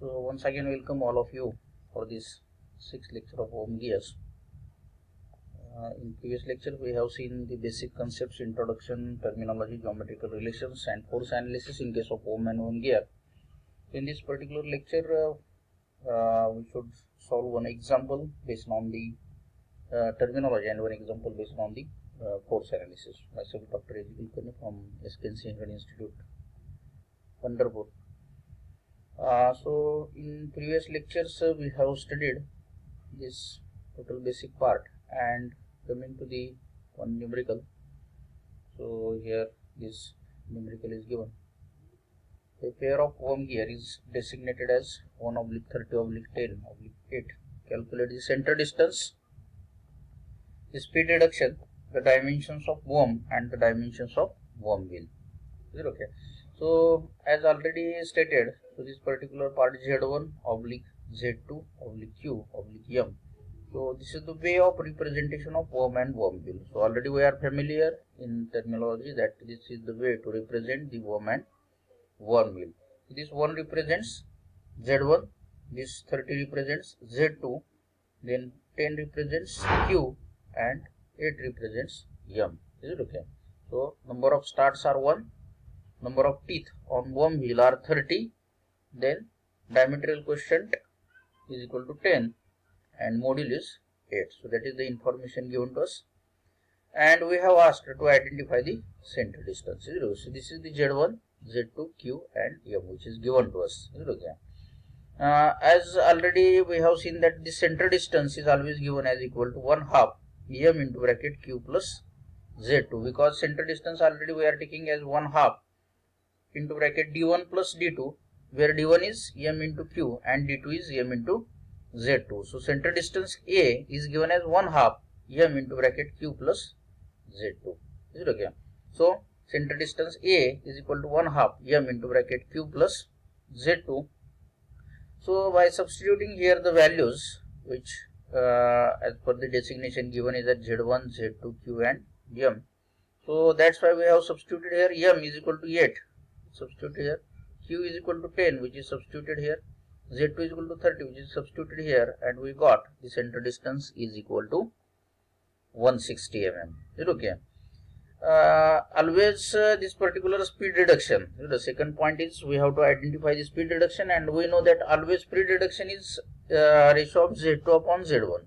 So once again welcome all of you for this sixth lecture of worm gears. Uh, in previous lecture we have seen the basic concepts, introduction, terminology, geometrical relations and force analysis in case of worm and worm gear. In this particular lecture uh, uh, we should solve one example based on the uh, terminology and one example based on the uh, force analysis. Myself Dr. A. Kulkarni from Indian Institute, Pandharpur. Uh, so in previous lectures uh, we have studied this total basic part and coming to the one numerical. So here this numerical is given. A pair of worm gear is designated as 1 oblique 30 oblique 10 oblique 8 calculate the center distance the speed reduction the dimensions of worm and the dimensions of worm wheel. Is it okay so as already stated so this particular part is z1 oblique z2 oblique q oblique m. So this is the way of representation of worm and worm wheel so already we are familiar in terminology that this is the way to represent the worm and worm wheel so this one represents z1 this 30 represents z2 then 10 represents q and 8 represents m. Is it okay? So number of starts are 1 number of teeth on worm wheel are 30 then diametral quotient is equal to 10 and module is 8 so that is the information given to us. And we have asked to identify the center distance so this is the z1 z2 q and m which is given to us. Uh, as already we have seen that the center distance is always given as equal to 1 half m into bracket q plus z2 because center distance already we are taking as 1 half into bracket d1 plus d2 where d1 is m into q and d2 is m into z2. So center distance A is given as 1 half m into bracket q plus z2. Is it okay? So center distance A is equal to 1 half m into bracket q plus z2. So by substituting here the values which uh, as per the designation given is at z1, z2, q and m. So that's why we have substituted here m is equal to 8. Substitute here. Q is equal to 10 which is substituted here. Z2 is equal to 30 which is substituted here. And we got the center distance is equal to 160 mm. It okay uh, always uh, this particular speed reduction. The second point is we have to identify the speed reduction and we know that always speed reduction is uh, ratio of z2 upon z1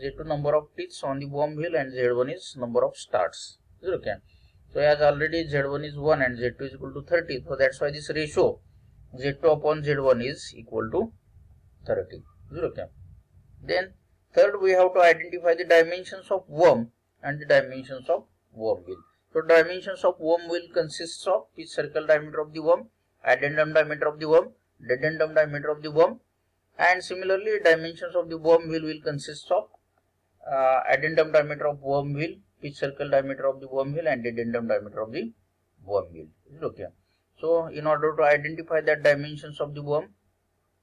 z2 number of teeth on the worm wheel and z1 is number of starts. Okay so as already Z1 is 1 and Z2 is equal to 30. So that's why this ratio Z2 upon Z1 is equal to 30. Okay? Then third we have to identify the dimensions of worm and the dimensions of worm wheel. So dimensions of worm wheel consists of pitch circle diameter of the worm, addendum diameter of the worm, dedendum diameter of the worm and similarly dimensions of the worm wheel will consist of uh, addendum diameter of worm wheel pitch circle diameter of the worm wheel and addendum diameter of the worm wheel. Is it okay? So in order to identify the dimensions of the worm,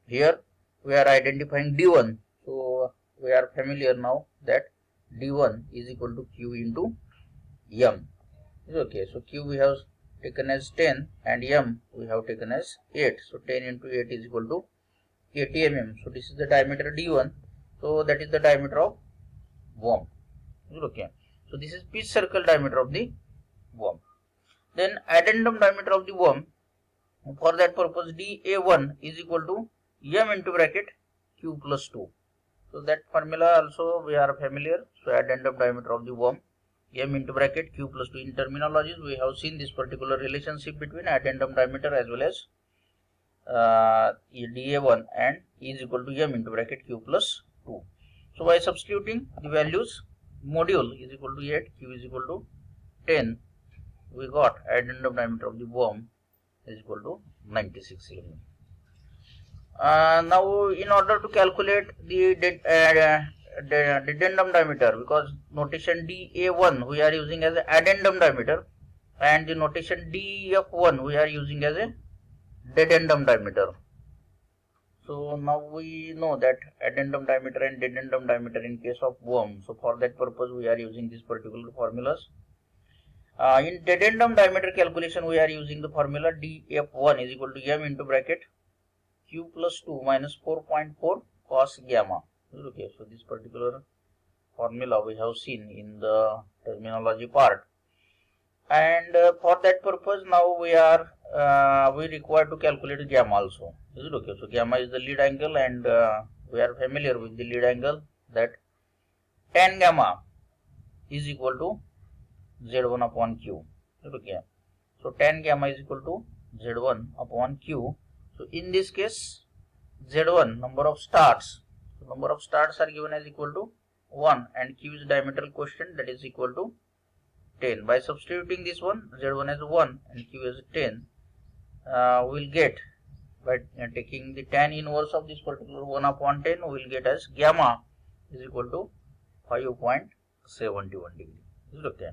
here we are identifying D1. So we are familiar now that D1 is equal to Q into M. Is okay? So Q we have taken as 10 and M we have taken as 8. So 10 into 8 is equal to 80 mm. So this is the diameter D1. So that is the diameter of worm. Is okay? So this is pitch circle diameter of the worm. Then addendum diameter of the worm. For that purpose dA1 is equal to m into bracket q plus 2. So that formula also we are familiar. So addendum diameter of the worm m into bracket q plus 2 in terminologies we have seen this particular relationship between addendum diameter as well as uh, dA1 and is equal to m into bracket q plus 2. So by substituting the values module is equal to 8 q is equal to 10 we got addendum diameter of the worm is equal to 96 mm. Uh, now in order to calculate the uh, dedendum diameter because notation dA1 we are using as addendum diameter and the notation dF1 we are using as a dedendum diameter so now we know that addendum diameter and dedendum diameter in case of worm. So for that purpose we are using these particular formulas. Uh, in dedendum diameter calculation we are using the formula df1 is equal to m into bracket q plus 2 minus 4.4 cos gamma. Okay, so this particular formula we have seen in the terminology part and uh, for that purpose now we are uh, we require to calculate gamma also. Is it okay? So gamma is the lead angle and uh, we are familiar with the lead angle that tan gamma is equal to z1 upon q. Is it okay? So tan gamma is equal to z1 upon q. So in this case z1 number of starts so number of starts are given as equal to 1 and q is diameter quotient that is equal to 10 by substituting this one z1 as 1 and q as 10 uh, we'll get. By taking the tan inverse of this particular 1 upon 10 we'll get as gamma is equal to 5.71 degree. Is okay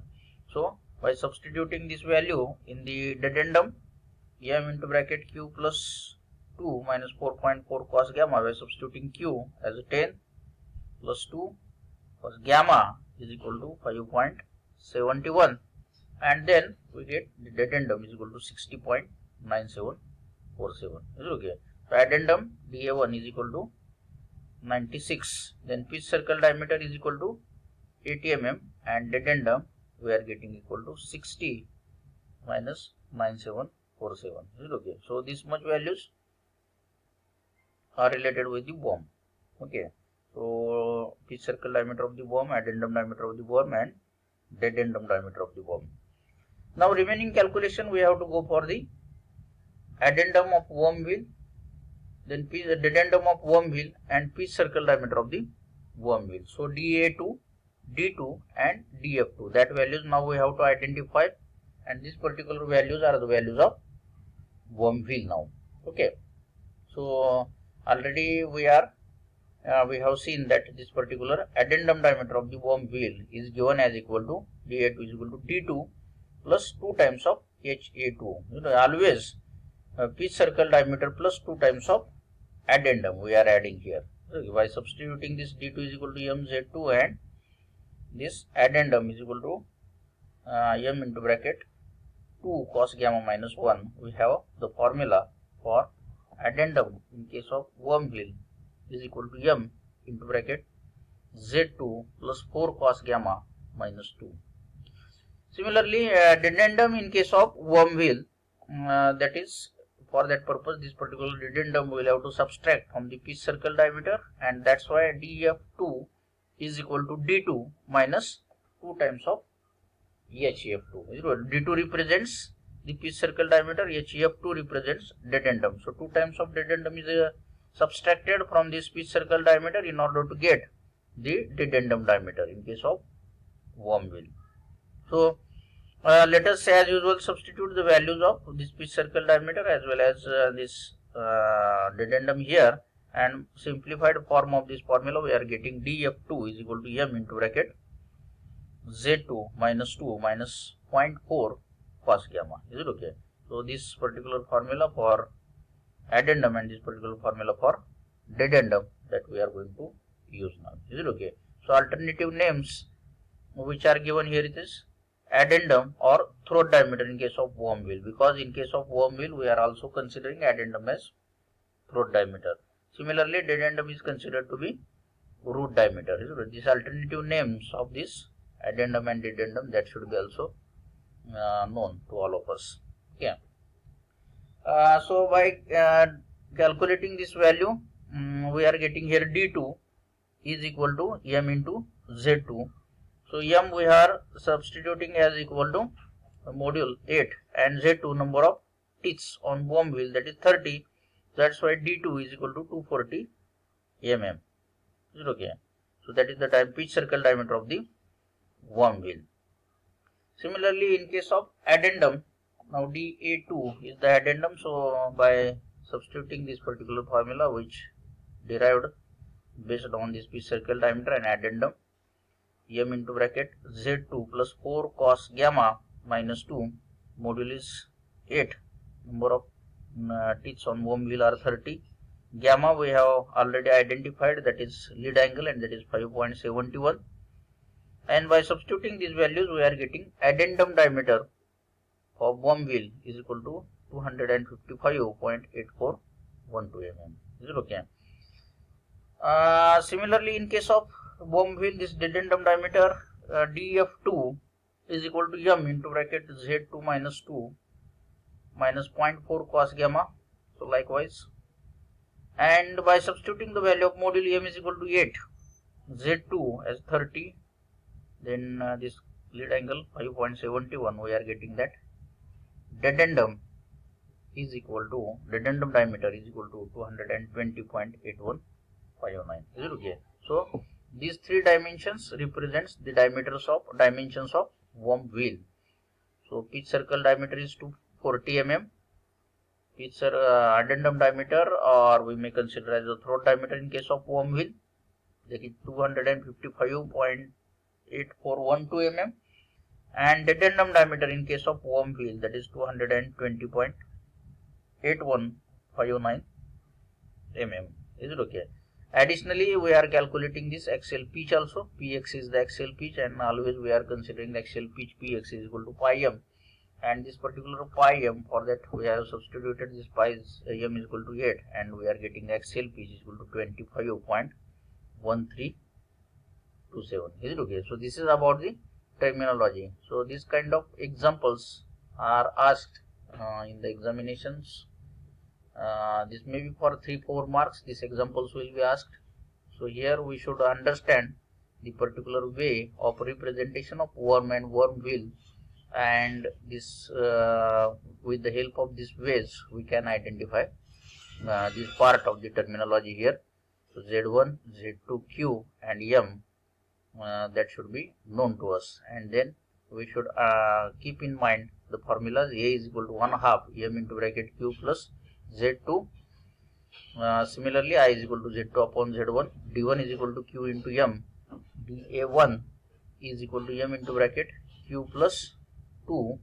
so by substituting this value in the addendum m into bracket q plus 2 minus 4.4 cos gamma by substituting q as 10 plus 2 cos gamma is equal to 5. 71 and then we get the addendum is equal to 60.9747 is okay? So addendum da1 is equal to 96 then pitch circle diameter is equal to 80 mm and addendum we are getting equal to 60 minus 9747 is okay? So this much values are related with the worm okay? So pitch circle diameter of the worm addendum diameter of the worm and dead addendum diameter of the worm. Now remaining calculation we have to go for the addendum of worm wheel, then piece the addendum of worm wheel and pitch circle diameter of the worm wheel. So DA2, D2 and DF2 that values now we have to identify and these particular values are the values of worm wheel now. Okay. So already we are uh, we have seen that this particular addendum diameter of the worm wheel is given as equal to da2 is equal to d2 plus 2 times of ha2 you know always uh, circle diameter plus 2 times of addendum. We are adding here. By substituting this d2 is equal to mz2 and this addendum is equal to uh, m into bracket 2 cos gamma minus 1 we have the formula for addendum in case of worm wheel is equal to m into bracket z2 plus 4 cos gamma minus 2. Similarly, addendum in case of worm wheel, uh, that is for that purpose this particular addendum will have to subtract from the pitch circle diameter and that's why df2 is equal to d2 minus 2 times of hef2 d2 represents the pitch circle diameter hef2 represents addendum so 2 times of addendum is a subtracted from this pitch circle diameter in order to get the addendum diameter in case of worm wheel. So uh, let us say as usual substitute the values of this pitch circle diameter as well as uh, this uh, addendum here and simplified form of this formula we are getting df2 is equal to m into bracket z2 minus 2 minus 0.4 cos gamma is it okay so this particular formula for addendum and this particular formula for addendum that we are going to use now. Is it okay? So alternative names which are given here it is addendum or throat diameter in case of worm wheel because in case of worm wheel we are also considering addendum as throat diameter. Similarly addendum is considered to be root diameter. These alternative names of this addendum and addendum that should be also uh, known to all of us. Okay. Uh, so by uh, calculating this value um, we are getting here d2 is equal to m into z2 so m we are substituting as equal to module 8 and z2 number of teeth on worm wheel that is 30 that's why d2 is equal to 240 mm is okay? So that is the time pitch circle diameter of the worm wheel. Similarly in case of addendum now dA2 is the addendum so by substituting this particular formula which derived based on this pitch circle diameter and addendum m into bracket z2 plus 4 cos gamma minus 2 modulus 8 number of uh, teeth on worm wheel are 30 gamma we have already identified that is lead angle and that is 5.71 and by substituting these values we are getting addendum diameter of worm wheel is equal to 255.84 mm. Is it okay? Uh, similarly, in case of worm wheel, this dedendum diameter uh, df2 is equal to m into bracket z2 minus 2 minus 0.4 cos gamma. So likewise, and by substituting the value of module m is equal to 8, z2 as 30, then uh, this lead angle 5.71 we are getting that. Dedendum is equal to dedendum diameter is equal to 220.8159 is it okay? So these three dimensions represents the diameters of dimensions of worm wheel. So pitch circle diameter is 240 mm. Pitch uh, addendum diameter or we may consider as a throat diameter in case of worm wheel. That is 255.8412 mm. And dedendum diameter in case of worm wheel that is 220.8159 mm. Is it okay additionally we are calculating this axial pitch also. Px is the axial pitch and always we are considering the axial pitch px is equal to pi m. And this particular pi m for that we have substituted this pi is m is equal to 8 and we are getting the axial pitch is equal to 25.1327 is it okay? So this is about the terminology. So these kind of examples are asked uh, in the examinations uh, this may be for 3-4 marks. These examples will be asked. So here we should understand the particular way of representation of worm and worm wheel and this uh, with the help of these ways we can identify uh, this part of the terminology here. So z1 z2 q and m uh, that should be known to us. And then we should uh, keep in mind the formulas. A is equal to 1 half m into bracket q plus z2 uh, similarly i is equal to z2 upon z1 d1 is equal to q into m. Da1 is equal to m into bracket q plus 2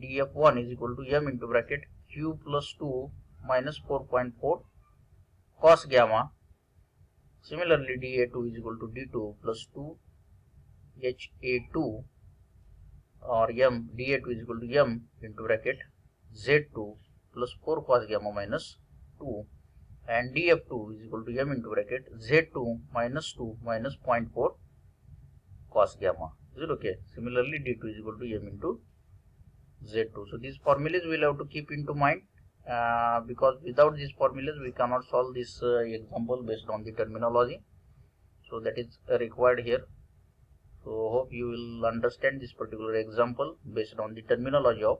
df1 is equal to m into bracket q plus 2 minus 4.4 cos gamma. Similarly da2 is equal to d2 plus 2 ha2 or m. Da2 is equal to m into bracket z2 plus 4 cos gamma minus 2 and df2 is equal to m into bracket z2 minus 2 minus 0.4 cos gamma. Is it okay? Similarly d2 is equal to m into z2 so these formulas we'll have to keep into mind uh, because without these formulas we cannot solve this uh, example based on the terminology. So that is required here. So hope you will understand this particular example based on the terminology of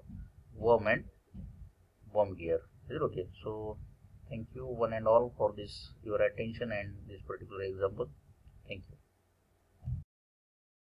worm and worm gear. Is it okay? So thank you one and all for this your attention and this particular example. Thank you